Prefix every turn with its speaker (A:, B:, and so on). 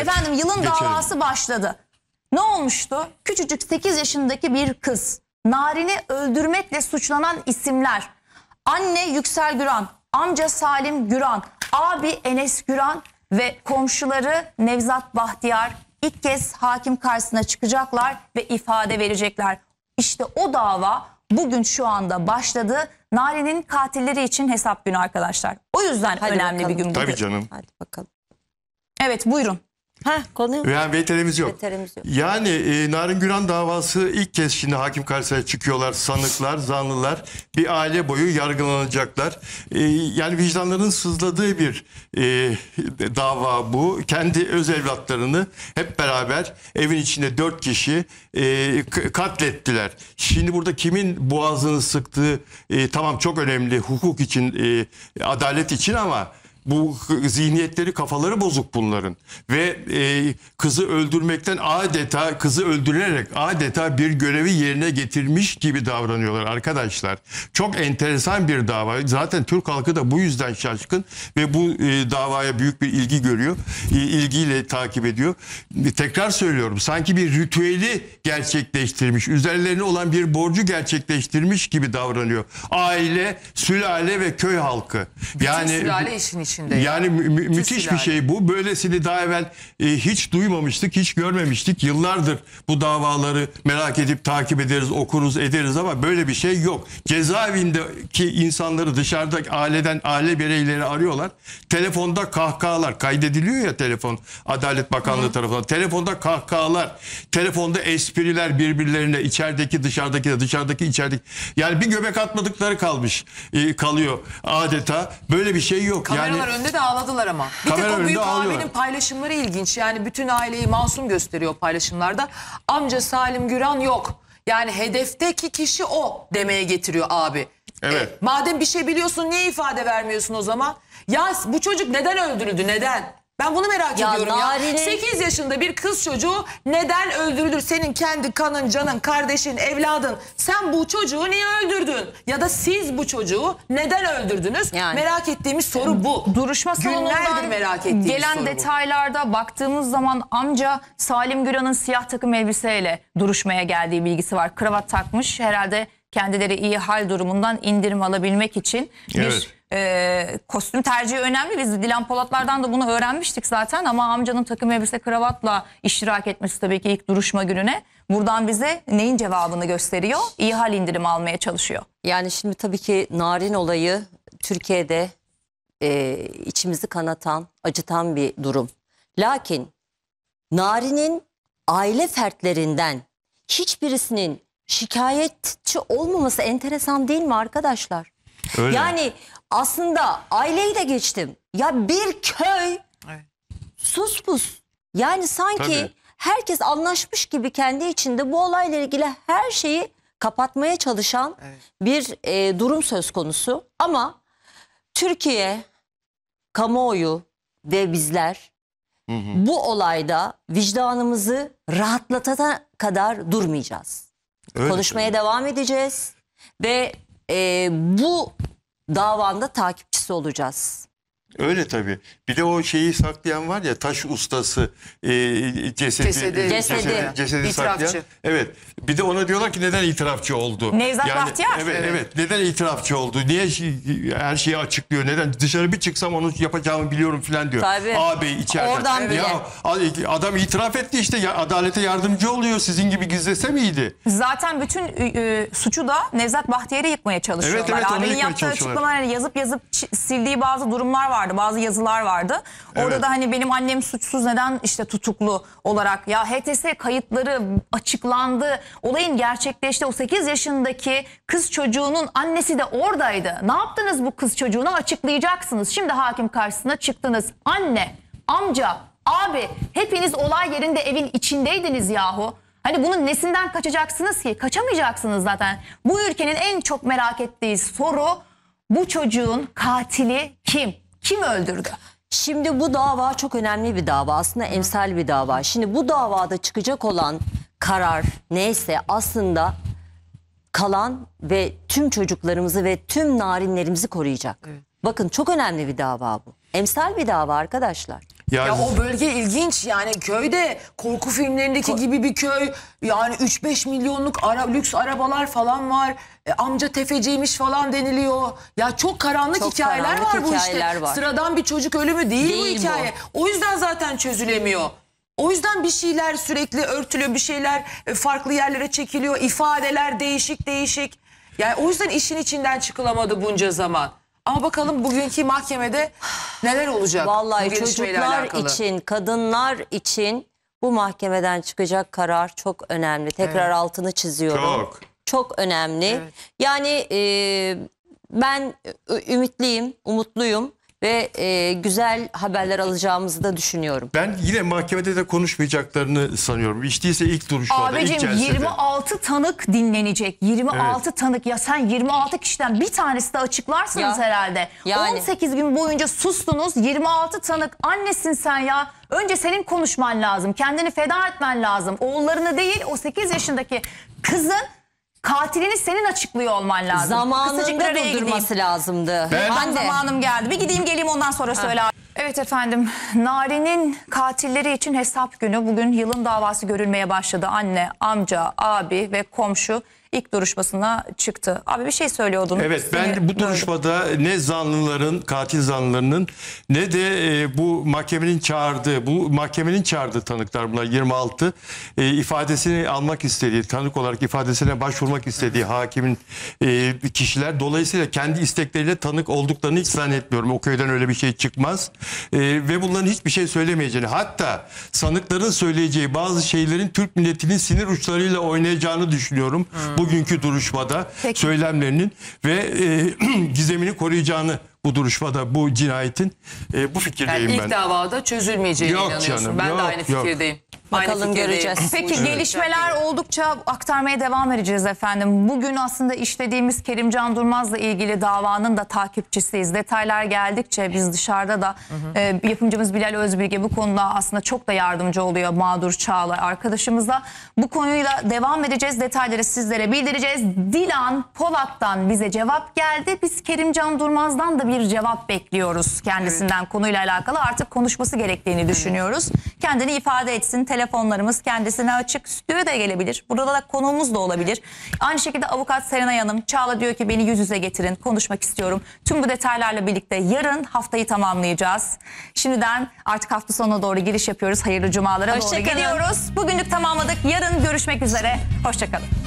A: Efendim yılın
B: Geçelim.
A: davası başladı. Ne olmuştu? Küçücük 8 yaşındaki bir kız. Narin'i öldürmekle suçlanan isimler. Anne Yüksel Güran, amca Salim Güran, abi Enes Güran ve komşuları Nevzat Bahtiyar ilk kez hakim karşısına çıkacaklar ve ifade verecekler. İşte o dava bugün şu anda başladı. Narin'in katilleri için hesap günü arkadaşlar. O yüzden
C: Hadi
A: önemli
C: bakalım.
A: bir gün bugün.
B: Tabii canım.
C: Hadi bakalım.
A: Evet buyurun.
C: Heh konu
B: Yani veterimiz yok.
C: Veterimiz yok.
B: Yani e, Narin Güran davası ilk kez şimdi hakim karşısına çıkıyorlar. Sanıklar, zanlılar bir aile boyu yargılanacaklar. E, yani vicdanların sızladığı bir e, dava bu. Kendi öz evlatlarını hep beraber evin içinde dört kişi e, katlettiler. Şimdi burada kimin boğazını sıktığı e, tamam çok önemli hukuk için, e, adalet için ama bu zihniyetleri kafaları bozuk bunların ve e, kızı öldürmekten adeta kızı öldürerek adeta bir görevi yerine getirmiş gibi davranıyorlar arkadaşlar. Çok enteresan bir dava. Zaten Türk halkı da bu yüzden şaşkın ve bu e, davaya büyük bir ilgi görüyor. E, ilgiyle takip ediyor. E, Tekrar söylüyorum sanki bir ritüeli gerçekleştirmiş, üzerlerine olan bir borcu gerçekleştirmiş gibi davranıyor. Aile, sülale ve köy halkı.
D: Yani sülale işin içinde.
B: Yani mü- mü- müthiş bir şey bu. Böylesini daha evvel e, hiç duymamıştık, hiç görmemiştik. Yıllardır bu davaları merak edip takip ederiz, okuruz, ederiz ama böyle bir şey yok. Cezaevindeki insanları dışarıda aileden aile bireyleri arıyorlar. Telefonda kahkahalar kaydediliyor ya telefon Adalet Bakanlığı tarafından. Telefonda kahkahalar, telefonda espriler birbirlerine içerideki dışarıdaki de dışarıdaki içerideki. Yani bir göbek atmadıkları kalmış, e, kalıyor adeta. Böyle bir şey yok.
D: Kameralar
B: yani
D: önünde de ağladılar ama. Bir
B: Kamera
D: tek o büyük abinin paylaşımları ilginç. Yani bütün aileyi masum gösteriyor paylaşımlarda. Amca Salim Güran yok. Yani hedefteki kişi o demeye getiriyor abi.
B: Evet.
D: E, madem bir şey biliyorsun niye ifade vermiyorsun o zaman? Ya bu çocuk neden öldürüldü? Neden? Ben bunu merak
C: Ya
D: ediyorum ya.
C: Nari'nin-
D: 8 yaşında bir kız çocuğu neden öldürülür? Senin kendi kanın, canın, kardeşin, evladın. Sen bu çocuğu niye öldürdün? Ya da siz bu çocuğu neden öldürdünüz?
C: Yani.
D: Merak ettiğimiz soru bu.
A: Duruşma
D: Günlerdir
A: salonundan
D: merak ettiğimiz
A: gelen
D: soru bu.
A: detaylarda baktığımız zaman amca Salim Güran'ın siyah takım elbiseyle duruşmaya geldiği bilgisi var. Kravat takmış herhalde kendileri iyi hal durumundan indirim alabilmek için bir
B: Evet.
A: E, kostüm tercihi önemli. Biz Dilan Polatlar'dan da bunu öğrenmiştik zaten ama amcanın takım elbise kravatla iştirak etmesi tabii ki ilk duruşma gününe. Buradan bize neyin cevabını gösteriyor? İyi hal indirim almaya çalışıyor.
C: Yani şimdi tabii ki narin olayı Türkiye'de e, içimizi kanatan, acıtan bir durum. Lakin narinin aile fertlerinden hiçbirisinin şikayetçi olmaması enteresan değil mi arkadaşlar?
B: Öyle.
C: Yani aslında aileyi de geçtim. Ya bir köy
D: Evet.
C: sus pus. Yani sanki
B: Tabii.
C: herkes anlaşmış gibi kendi içinde bu olayla ilgili her şeyi kapatmaya çalışan
D: Evet.
C: bir e, durum söz konusu. Ama Türkiye, kamuoyu ve bizler bu olayda vicdanımızı rahatlatana kadar durmayacağız.
B: Öyle
C: Konuşmaya devam edeceğiz ve e, bu davanda takipçisi olacağız.
B: Öyle tabii. Bir de o şeyi saklayan var ya taş ustası e, cesedi,
D: Cesedi.
C: Cesedi.
B: cesedi
D: İtirafçı.
B: saklayan. Evet. Bir de ona diyorlar ki neden itirafçı oldu?
A: Nevzat Bahtiyar.
B: Evet,
D: Evet.
B: evet. Neden itirafçı oldu? Niye her şeyi açıklıyor? Neden dışarı bir çıksam onu yapacağımı biliyorum falan diyor.
C: Tabii.
B: Ağabey içeride.
C: Oradan bile.
B: Ya adam itiraf etti işte ya, adalete yardımcı oluyor. Sizin gibi gizlese miydi?
A: Zaten bütün e, e, suçu da Nevzat Bahtiyar'ı yıkmaya çalışıyorlar.
B: Evet, evet,
A: Abinin
B: yıkmaya
A: yaptığı
B: çalışıyorlar.
A: açıklamaları yazıp yazıp sildiği bazı durumlar vardı. Bazı yazılar vardı. Orada
B: Evet.
A: da hani benim annem suçsuz neden işte tutuklu olarak ya HTS kayıtları açıklandı. Olayın gerçekleşti. O 8 yaşındaki kız çocuğunun annesi de oradaydı. Ne yaptınız bu kız çocuğuna açıklayacaksınız. Şimdi hakim karşısına çıktınız. Anne, amca, abi hepiniz olay yerinde evin içindeydiniz yahu. Hani bunun nesinden kaçacaksınız ki? Kaçamayacaksınız zaten. Bu ülkenin en çok merak ettiği soru bu çocuğun katili kim? Kim öldürdü?
C: Şimdi bu dava çok önemli bir dava. Aslında emsal bir dava. Şimdi bu davada çıkacak olan karar neyse aslında kalan ve tüm çocuklarımızı ve tüm narinlerimizi koruyacak. Bakın çok önemli bir dava bu. Emsal bir dava arkadaşlar.
B: Yani,
D: Ya o bölge ilginç yani köyde korku filmlerindeki gibi bir köy yani 3-5 milyonluk ara, lüks arabalar falan var E, amca tefeciymiş falan deniliyor ya çok karanlık
C: Çok
D: hikayeler
C: karanlık
D: var bu
C: hikayeler
D: işte
C: var.
D: sıradan bir çocuk ölümü değil, bu
C: Değil bu.
D: hikaye o yüzden zaten çözülemiyor. O yüzden bir şeyler sürekli örtülüyor, bir şeyler e, farklı yerlere çekiliyor, ifadeler değişik değişik. Yani o yüzden işin içinden çıkılamadı bunca zaman. Ama bakalım bugünkü mahkemede neler olacak?
C: Vallahi çocuklar için, kadınlar için bu mahkemeden çıkacak karar çok önemli. Tekrar altını çiziyorum.
B: Çok.
C: Çok önemli. Yani e, ben ümitliyim, umutluyum ve e, güzel haberler alacağımızı da düşünüyorum.
B: Ben yine mahkemede de konuşmayacaklarını sanıyorum. İş değilse ilk duruşmada, ilk
A: Abicim
B: celsede.
A: 26 tanık dinlenecek. 26 tanık ya sen 26 kişiden bir tanesi de açıklarsınız
C: Ya,
A: herhalde.
C: yani.
A: 18 gün boyunca sustunuz. 26 tanık annesin sen ya. Önce senin konuşman lazım. Kendini feda etmen lazım. Oğullarını değil o 8 yaşındaki kızın katilini senin açıklıyor olman lazım. Kısacık bir
C: Zamanında
A: araya gideyim.
C: durdurması lazımdı.
B: Ben-
A: Ben zamanım geldi. Bir gideyim geleyim ondan sonra söyle. Evet efendim. Nari'nin katilleri için hesap günü bugün yılın davası görülmeye başladı. Anne, amca, abi ve komşu ilk duruşmasına çıktı. Abi bir şey söylüyordun.
B: Evet ben bu duruşmada ne zanlıların, katil zanlılarının ne de e, bu mahkemenin çağırdığı, bu mahkemenin çağırdığı tanıklar bunlar 26 e, ifadesini almak istediği, tanık olarak ifadesine başvurmak istediği hakimin e, kişiler dolayısıyla kendi istekleriyle tanık olduklarını hiç zannetmiyorum. O köyden öyle bir şey çıkmaz. E, ve bunların hiçbir şey söylemeyeceğini hatta sanıkların söyleyeceği bazı şeylerin Türk milletinin sinir uçlarıyla oynayacağını düşünüyorum. Bugünkü duruşmada
A: Peki.
B: söylemlerinin ve e, gizemini koruyacağını bu duruşmada bu cinayetin e, bu fikirdeyim
D: Yani ilk
B: ben.
D: davada çözülmeyeceğine
B: Yok
D: inanıyorsun.
B: canım,
D: ben de
B: yok,
D: aynı
B: yok.
C: Bakalım
D: Aynı
C: göreceğiz.
A: Peki gelişmeler oldukça aktarmaya devam edeceğiz efendim. Bugün aslında işlediğimiz Kerimcan Durmaz'la ilgili davanın da takipçisiyiz. Detaylar geldikçe biz dışarıda da e, yapımcımız Bilal Özbilge bu konuda aslında çok da yardımcı oluyor mağdur Çağla arkadaşımıza. Bu konuyla devam edeceğiz. Detayları sizlere bildireceğiz. Dilan Polat'tan bize cevap geldi. Biz Kerimcan Durmaz'dan da bir cevap bekliyoruz kendisinden konuyla alakalı. Artık konuşması gerektiğini düşünüyoruz. Kendini ifade etsin. Telefonlarımız kendisine açık. Stüdyoya da gelebilir. Burada da konuğumuz da olabilir. Aynı şekilde avukat Serenay Hanım. Çağla diyor ki beni yüz yüze getirin. Konuşmak istiyorum. Tüm bu detaylarla birlikte yarın haftayı tamamlayacağız. Şimdiden artık hafta sonuna doğru giriş yapıyoruz. Hayırlı cumalara doğru
C: Hoşça kalın.
A: gidiyoruz. Bugünlük tamamladık. Yarın görüşmek üzere. Hoşçakalın.